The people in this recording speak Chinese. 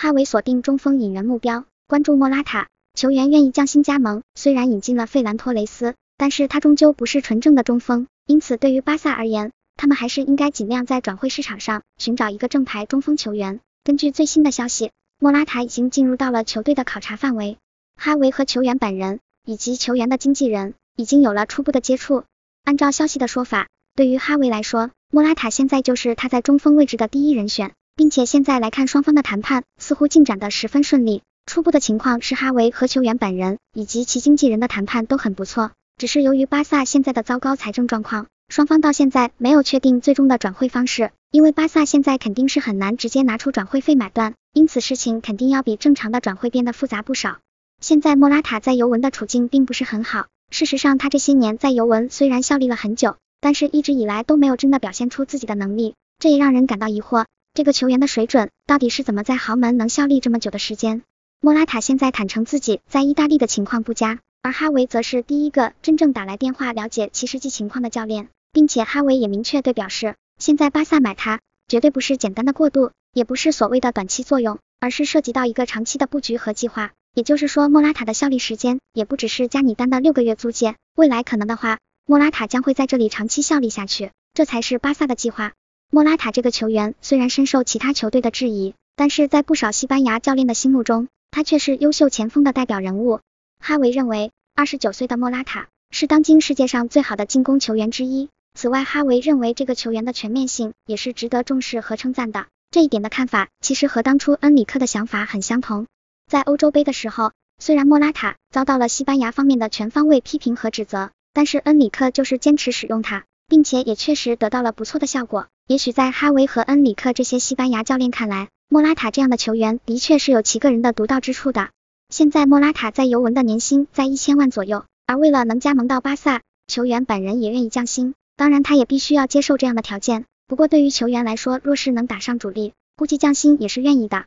哈维锁定中锋引援目标，关注莫拉塔。球员愿意降薪加盟，虽然引进了费兰托雷斯，但是他终究不是纯正的中锋，因此对于巴萨而言，他们还是应该尽量在转会市场上寻找一个正牌中锋球员。根据最新的消息，莫拉塔已经进入到了球队的考察范围，哈维和球员本人以及球员的经纪人已经有了初步的接触。按照消息的说法，对于哈维来说，莫拉塔现在就是他在中锋位置的第一人选，并且现在来看双方的谈判似乎进展的十分顺利。初步的情况是哈维和球员本人以及其经纪人的谈判都很不错，只是由于巴萨现在的糟糕财政状况，双方到现在没有确定最终的转会方式。因为巴萨现在肯定是很难直接拿出转会费买断，因此事情肯定要比正常的转会变得复杂不少。现在莫拉塔在尤文的处境并不是很好，事实上他这些年在尤文虽然效力了很久，但是一直以来都没有真的表现出自己的能力，这也让人感到疑惑，这个球员的水准到底是怎么在豪门能效力这么久的时间？莫拉塔现在坦诚自己在意大利的情况不佳，而哈维则是第一个真正打来电话了解其实际情况的教练，并且哈维也明确对表示，现在巴萨买他绝对不是简单的过渡，也不是所谓的短期作用，而是涉及到一个长期的布局和计划。也就是说，莫拉塔的效力时间也不只是加尼丹的六个月租借，未来可能的话，莫拉塔将会在这里长期效力下去，这才是巴萨的计划。莫拉塔这个球员虽然深受其他球队的质疑，但是在不少西班牙教练的心目中，他却是优秀前锋的代表人物。哈维认为，二十九岁的莫拉塔是当今世界上最好的进攻球员之一。此外，哈维认为这个球员的全面性也是值得重视和称赞的。这一点的看法其实和当初恩里克的想法很相同。在欧洲杯的时候，虽然莫拉塔遭到了西班牙方面的全方位批评和指责，但是恩里克就是坚持使用他，并且也确实得到了不错的效果。也许在哈维和恩里克这些西班牙教练看来，莫拉塔这样的球员的确是有其个人的独到之处的。现在莫拉塔在尤文的年薪在一千万左右，而为了能加盟到巴萨，球员本人也愿意降薪。当然，他也必须要接受这样的条件。不过对于球员来说，若是能打上主力，估计降薪也是愿意的。